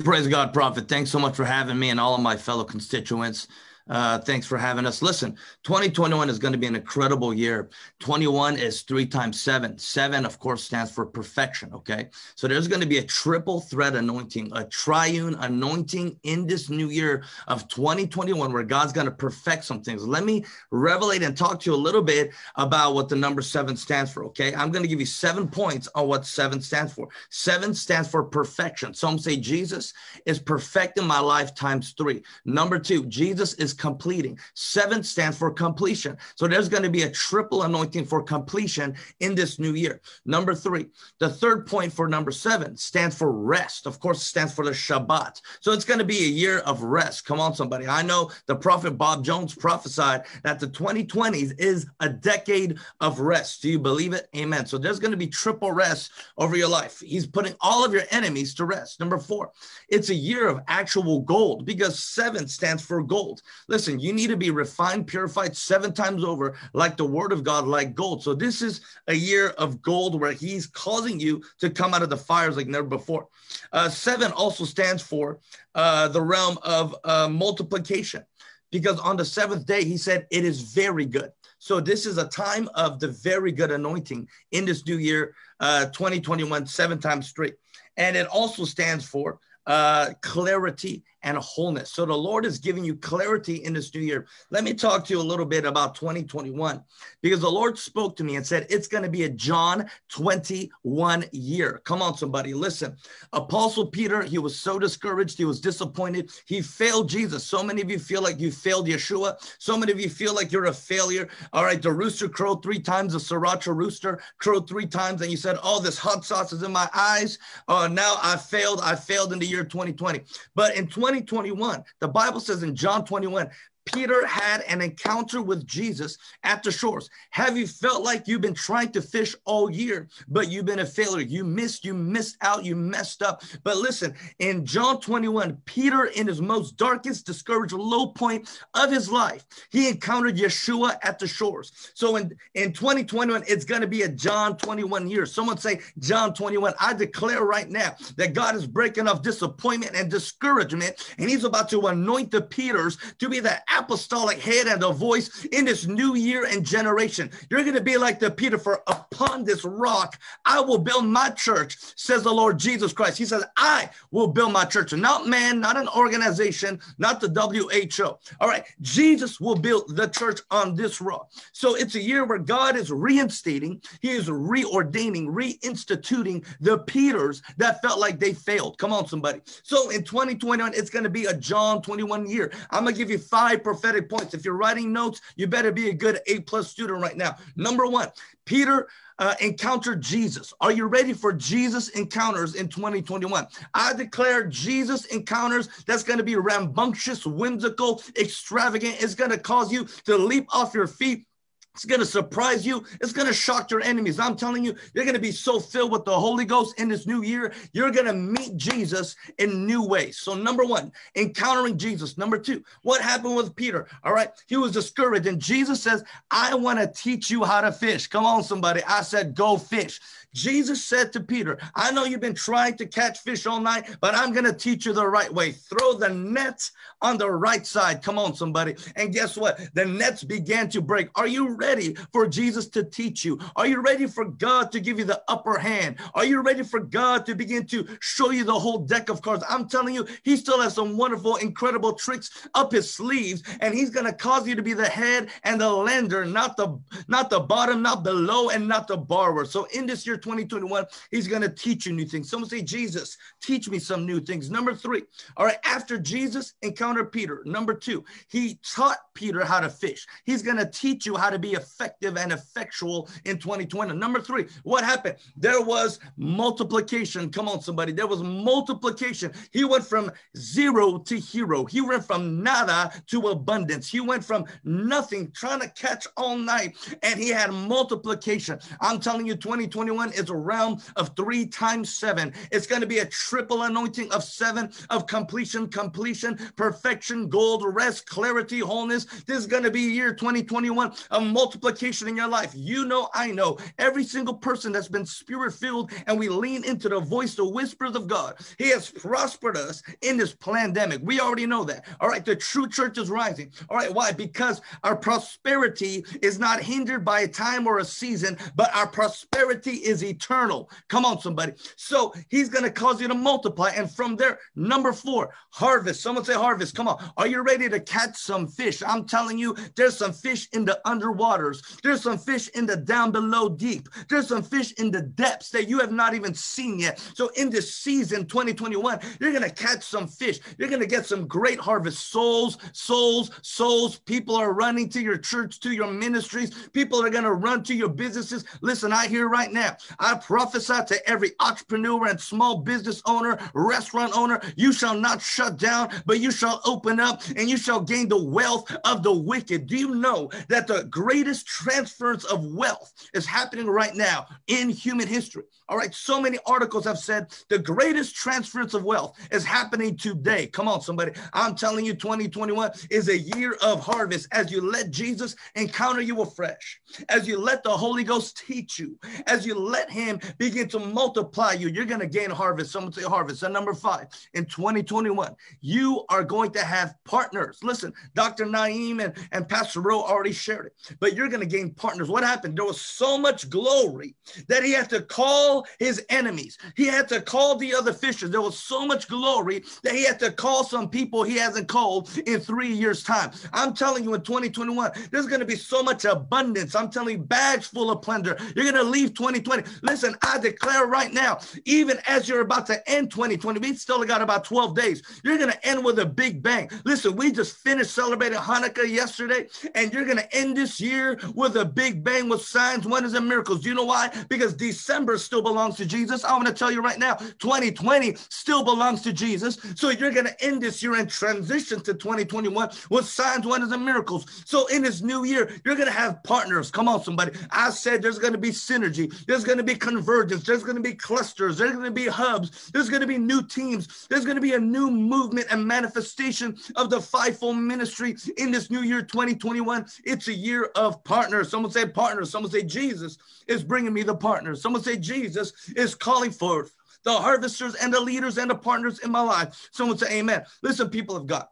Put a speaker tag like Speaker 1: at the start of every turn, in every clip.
Speaker 1: Praise God, Prophet. Thanks so much for having me and all of my fellow constituents. Uh, thanks for having us. Listen, 2021 is going to be an incredible year. 21 is three times seven. Seven, of course, stands for perfection. Okay. So there's going to be a triple threat anointing, a triune anointing in this new year of 2021 where God's going to perfect some things. Let me revelate and talk to you a little bit about what the number seven stands for. Okay. I'm going to give you seven points on what seven stands for. Seven stands for perfection. Some say Jesus is perfecting my life times three. Number two, Jesus is completing. Seven stands for completion. So there's going to be a triple anointing for completion in this new year. Number three, the third point for number seven stands for rest. Of course, stands for the Shabbat. So it's going to be a year of rest. Come on, somebody. I know the prophet Bob Jones prophesied that the 2020s is a decade of rest. Do you believe it? Amen. So there's going to be triple rest over your life. He's putting all of your enemies to rest. Number four, it's a year of actual gold because seven stands for gold. Listen, you need to be refined, purified seven times over, like the word of God, like gold. So this is a year of gold where he's causing you to come out of the fires like never before. Uh, seven also stands for uh, the realm of uh, multiplication, because on the seventh day, he said, It is very good. So this is a time of the very good anointing in this new year, uh, 2021, seven times straight. And it also stands for uh, clarity and wholeness. So the Lord is giving you clarity in this new year. Let me talk to you a little bit about 2021 because the Lord spoke to me and said it's going to be a John 21 year. Come on, somebody, listen. Apostle Peter, he was so discouraged, he was disappointed, he failed Jesus. So many of you feel like you failed Yeshua. So many of you feel like you're a failure. All right, the rooster crowed three times, the sriracha rooster crowed three times, and you said, Oh, this hot sauce is in my eyes. Oh, now I failed. I failed in the year 2020. But in 20 2021, the Bible says in John 21, Peter had an encounter with Jesus at the shores. Have you felt like you've been trying to fish all year, but you've been a failure? You missed, you missed out, you messed up. But listen, in John 21, Peter, in his most darkest, discouraged, low point of his life, he encountered Yeshua at the shores. So in, in 2021, it's going to be a John 21 year. Someone say, John 21. I declare right now that God is breaking off disappointment and discouragement, and he's about to anoint the Peters to be the apostolic head and a voice in this new year and generation. You're going to be like the Peter, for upon this rock I will build my church, says the Lord Jesus Christ. He says, I will build my church, not man, not an organization, not the WHO. All right, Jesus will build the church on this rock. So it's a year where God is reinstating, He is reordaining, reinstituting the Peters that felt like they failed. Come on, somebody. So in 2021, it's going to be a John 21 year. I'm going to give you five prophetic points. If you're writing notes, you better be a good A plus student right now. Number one, Peter uh, encountered Jesus. Are you ready for Jesus encounters in 2021? I declare Jesus encounters that's going to be rambunctious, whimsical, extravagant. It's going to cause you to leap off your feet it's going to surprise you. It's going to shock your enemies. I'm telling you, you're going to be so filled with the Holy Ghost in this new year. You're going to meet Jesus in new ways. So, number one, encountering Jesus. Number two, what happened with Peter? All right, he was discouraged. And Jesus says, I want to teach you how to fish. Come on, somebody. I said, go fish. Jesus said to Peter, I know you've been trying to catch fish all night, but I'm going to teach you the right way. Throw the nets on the right side. Come on, somebody. And guess what? The nets began to break. Are you ready for Jesus to teach you? Are you ready for God to give you the upper hand? Are you ready for God to begin to show you the whole deck of cards? I'm telling you, He still has some wonderful, incredible tricks up His sleeves, and He's going to cause you to be the head and the lender, not the not the bottom, not below, and not the borrower. So in this year 2021, he's going to teach you new things. Someone say, Jesus, teach me some new things. Number three, all right, after Jesus encountered Peter, number two, he taught Peter how to fish. He's going to teach you how to be effective and effectual in 2020. Number three, what happened? There was multiplication. Come on, somebody. There was multiplication. He went from zero to hero. He went from nada to abundance. He went from nothing, trying to catch all night, and he had multiplication. I'm telling you, 2021 is a realm of three times seven. It's going to be a triple anointing of seven of completion, completion, perfection, gold, rest, clarity, wholeness. This is going to be year 2021 of multiplication in your life. You know, I know every single person that's been spirit filled and we lean into the voice, the whispers of God. He has prospered us in this pandemic. We already know that. All right. The true church is rising. All right. Why? Because our prosperity is not hindered by a time or a season, but our prosperity is eternal. Come on, somebody. So he's going to cause you to multiply. And from there, number four, harvest. Someone say harvest. Come on. Are you ready to catch some fish? I'm telling you, there's some fish in the underwaters. There's some fish in the down below deep. There's some fish in the depths that you have not even seen yet. So in this season 2021, you're going to catch some fish. You're going to get some great harvest souls, souls, souls. People are running to your church, to your ministries. People are going to run to your businesses. Listen, I hear right now, I prophesy to every entrepreneur and small business owner, restaurant owner, you shall not shut down, but you shall open up and you shall gain the wealth of the wicked. Do you know that the greatest transference of wealth is happening right now in human history? All right, so many articles have said the greatest transference of wealth is happening today. Come on, somebody. I'm telling you, 2021 is a year of harvest as you let Jesus encounter you afresh, as you let the Holy Ghost teach you, as you let Let him begin to multiply you. You're going to gain harvest. Someone say harvest. And number five, in 2021, you are going to have partners. Listen, Dr. Naim and, and Pastor Rowe already shared it, but you're going to gain partners. What happened? There was so much glory that he had to call his enemies. He had to call the other fishers. There was so much glory that he had to call some people he hasn't called in three years' time. I'm telling you, in 2021, there's going to be so much abundance. I'm telling you, bags full of plunder. You're going to leave 2020. Listen, I declare right now, even as you're about to end 2020, we still got about 12 days. You're going to end with a big bang. Listen, we just finished celebrating Hanukkah yesterday, and you're going to end this year with a big bang with signs, wonders, and miracles. Do you know why? Because December still belongs to Jesus. I'm going to tell you right now, 2020 still belongs to Jesus. So you're going to end this year and transition to 2021 with signs, wonders, and miracles. So in this new year, you're going to have partners. Come on, somebody. I said there's going to be synergy. There's going to be convergence. There's going to be clusters. There's going to be hubs. There's going to be new teams. There's going to be a new movement and manifestation of the fivefold ministry in this new year 2021. It's a year of partners. Someone say partners. Someone say Jesus is bringing me the partners. Someone say Jesus is calling forth the harvesters and the leaders and the partners in my life. Someone say amen. Listen, people of God.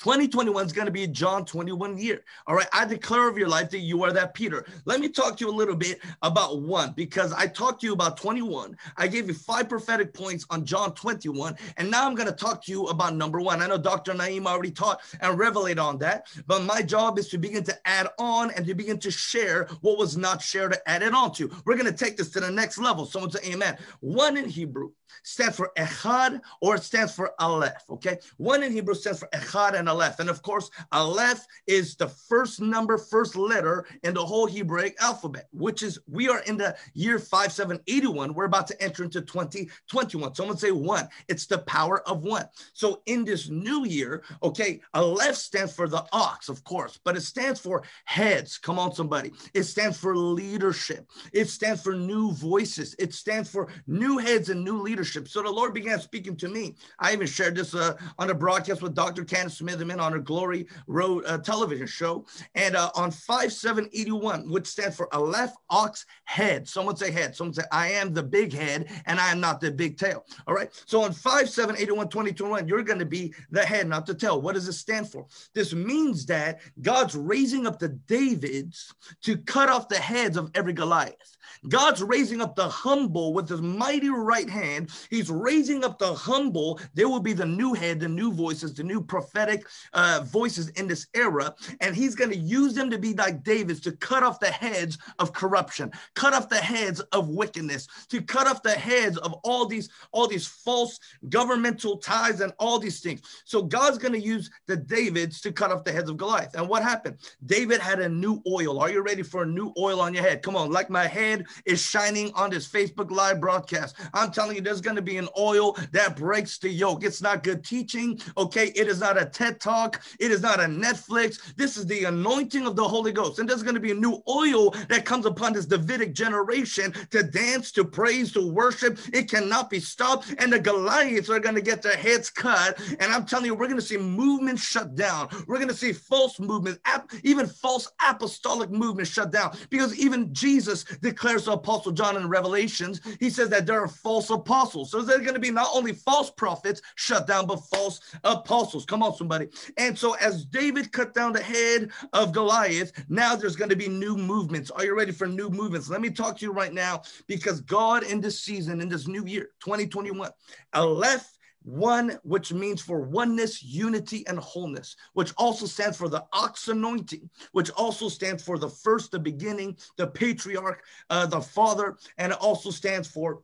Speaker 1: 2021 is going to be John 21 year. All right. I declare of your life that you are that Peter. Let me talk to you a little bit about one because I talked to you about 21. I gave you five prophetic points on John 21. And now I'm going to talk to you about number one. I know Dr. Naim already taught and revelate on that, but my job is to begin to add on and to begin to share what was not shared to add it on to. We're going to take this to the next level. Someone say amen. One in Hebrew stands for Echad or it stands for Aleph. Okay. One in Hebrew stands for Echad and Aleph. And of course, Aleph is the first number, first letter in the whole Hebraic alphabet, which is we are in the year 5781. We're about to enter into 2021. Someone say one. It's the power of one. So in this new year, okay, Aleph stands for the ox, of course, but it stands for heads. Come on, somebody. It stands for leadership. It stands for new voices. It stands for new heads and new leadership. So the Lord began speaking to me. I even shared this uh, on a broadcast with Dr. Candace Smitherman on her Glory Road uh, television show. And uh, on 5781, which stands for Aleph Ox Head. Someone say head. Someone say, I am the big head and I am not the big tail. All right. So on 5781, 2021, you're going to be the head, not the tail. What does it stand for? This means that God's raising up the Davids to cut off the heads of every Goliath. God's raising up the humble with his mighty right hand. He's raising up the humble. There will be the new head, the new voices, the new prophetic uh, voices in this era. And he's going to use them to be like David's to cut off the heads of corruption, cut off the heads of wickedness, to cut off the heads of all these, all these false governmental ties and all these things. So God's going to use the Davids to cut off the heads of Goliath. And what happened? David had a new oil. Are you ready for a new oil on your head? Come on, like my head is shining on this Facebook Live broadcast. I'm telling you, there's going to be an oil that breaks the yoke. It's not good teaching. Okay. It is not a TED talk. It is not a Netflix. This is the anointing of the Holy Ghost. And there's going to be a new oil that comes upon this Davidic generation to dance, to praise, to worship. It cannot be stopped. And the Goliaths are going to get their heads cut. And I'm telling you, we're going to see movements shut down. We're going to see false movements, even false apostolic movements shut down. Because even Jesus declares to Apostle John in Revelations, he says that there are false apostles. So there's going to be not only false prophets shut down, but false apostles. Come on, somebody. And so as David cut down the head of Goliath, now there's going to be new movements. Are you ready for new movements? Let me talk to you right now because God in this season, in this new year, 2021, Aleph one which means for oneness unity and wholeness which also stands for the ox anointing which also stands for the first the beginning the patriarch uh, the father and it also stands for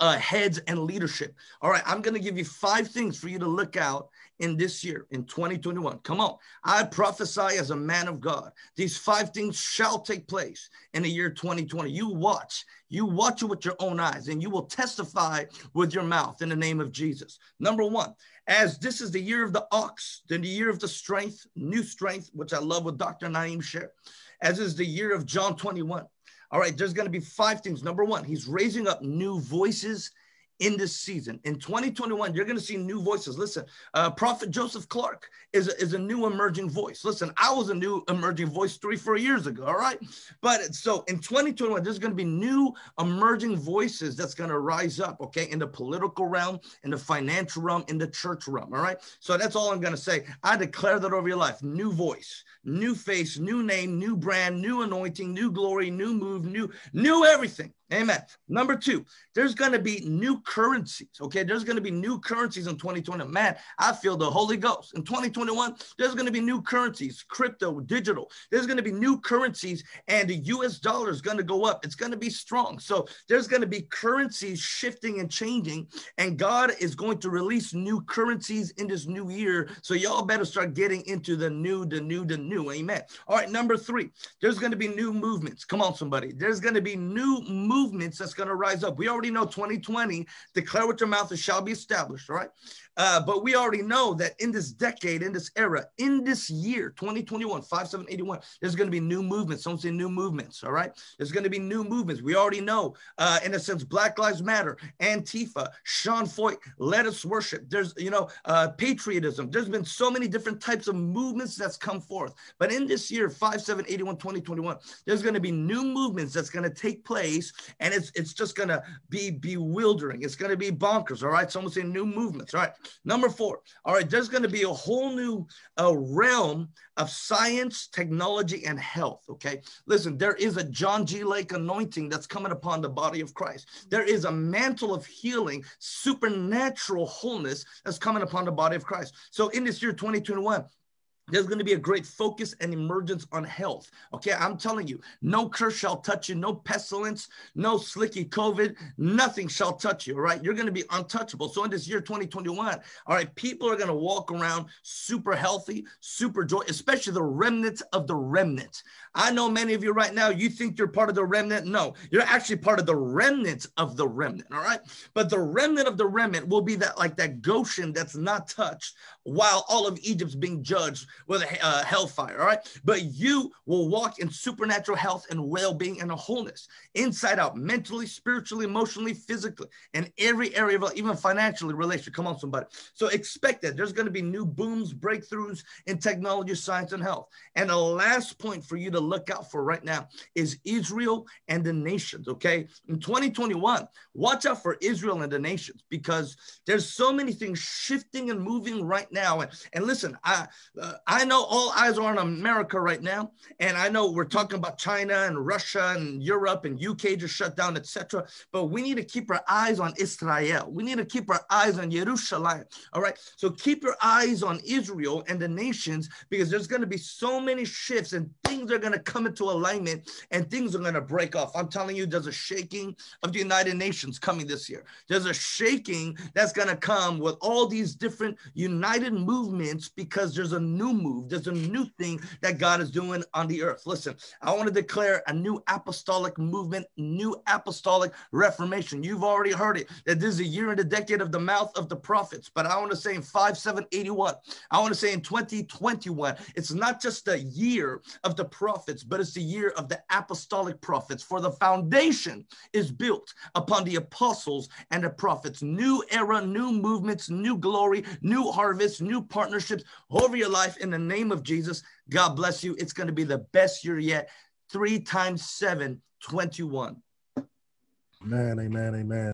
Speaker 1: uh, heads and leadership. All right, I'm going to give you five things for you to look out in this year, in 2021. Come on. I prophesy as a man of God. These five things shall take place in the year 2020. You watch, you watch it with your own eyes, and you will testify with your mouth in the name of Jesus. Number one, as this is the year of the ox, then the year of the strength, new strength, which I love what Dr. Naim shared, as is the year of John 21. All right, there's going to be five things. Number one, he's raising up new voices in this season. In 2021, you're going to see new voices. Listen, uh, Prophet Joseph Clark is a, is a new emerging voice. Listen, I was a new emerging voice three, four years ago. All right. But so in 2021, there's going to be new emerging voices that's going to rise up, okay, in the political realm, in the financial realm, in the church realm. All right. So that's all I'm going to say. I declare that over your life. New voice, new face, new name, new brand, new anointing, new glory, new move, new, new everything. Amen. Number two, there's going to be new currencies. Okay. There's going to be new currencies in 2020. Man, I feel the Holy Ghost. In 2021, there's going to be new currencies, crypto, digital. There's going to be new currencies, and the US dollar is going to go up. It's going to be strong. So there's going to be currencies shifting and changing, and God is going to release new currencies in this new year. So y'all better start getting into the new, the new, the new. Amen. All right. Number three, there's going to be new movements. Come on, somebody. There's going to be new movements movements that's going to rise up. We already know 2020, declare with your mouth, it shall be established, right? Uh, but we already know that in this decade, in this era, in this year, 2021, 5781, there's going to be new movements. Don't say new movements, all right? There's going to be new movements. We already know, uh, in a sense, Black Lives Matter, Antifa, Sean Feucht, Let Us Worship. There's, you know, uh, patriotism. There's been so many different types of movements that's come forth. But in this year, 5781, 2021, there's going to be new movements that's going to take place, and it's it's just to be bewildering. It's to be bonkers, all right? Someone say new movements, all right? Number four, all right, there's to be a whole new uh, realm of science, technology, and health. Okay, listen, there is a John G. Lake anointing that's coming upon the body of Christ. There is a mantle of healing, supernatural wholeness that's coming upon the body of Christ. So in this year 2021, there's going to be a great focus and emergence on health. Okay, I'm telling you, no curse shall touch you, no pestilence, no slicky COVID, nothing shall touch you. All right, you're going to be untouchable. So in this year 2021, all right, people are going to walk around super healthy, super joy, especially the remnants of the remnant. I know many of you right now, you think you're part of the remnant. No, you're actually part of the remnant of the remnant. All right, but the remnant of the remnant will be that like that Goshen that's not touched while all of Egypt's being judged with a uh, hellfire. All right. But you will walk in supernatural health and well being and a wholeness inside out, mentally, spiritually, emotionally, physically, in every area of even financially, relationship. Come on, somebody. So expect that there's going to be new booms, breakthroughs in technology, science, and health. And the last point for you to look out for right now is Israel and the nations. Okay. In 2021, watch out for Israel and the nations because there's so many things shifting and moving right now. And, and listen, I, uh, I know all eyes are on America right now, and I know we're talking about China and Russia and Europe and UK just shut down, etc. But we need to keep our eyes on Israel. We need to keep our eyes on Jerusalem. All right. So keep your eyes on Israel and the nations because there's going to be so many shifts and things are going to come into alignment and things are going to break off. I'm telling you, there's a shaking of the United Nations coming this year. There's a shaking that's going to come with all these different united movements because there's a new move. There's a new thing that God is doing on the earth. Listen, I want to declare a new apostolic movement, new apostolic reformation. You've already heard it that this is a year in the decade of the mouth of the prophets. But I want to say in 5781, I want to say in 2021, it's not just a year of the prophets, but it's the year of the apostolic prophets. For the foundation is built upon the apostles and the prophets. New era, new movements, new glory, new harvest, new partnerships over your life in the name of Jesus. God bless you. It's going to be the best year yet. Three times seven, 21.
Speaker 2: Amen, amen, amen.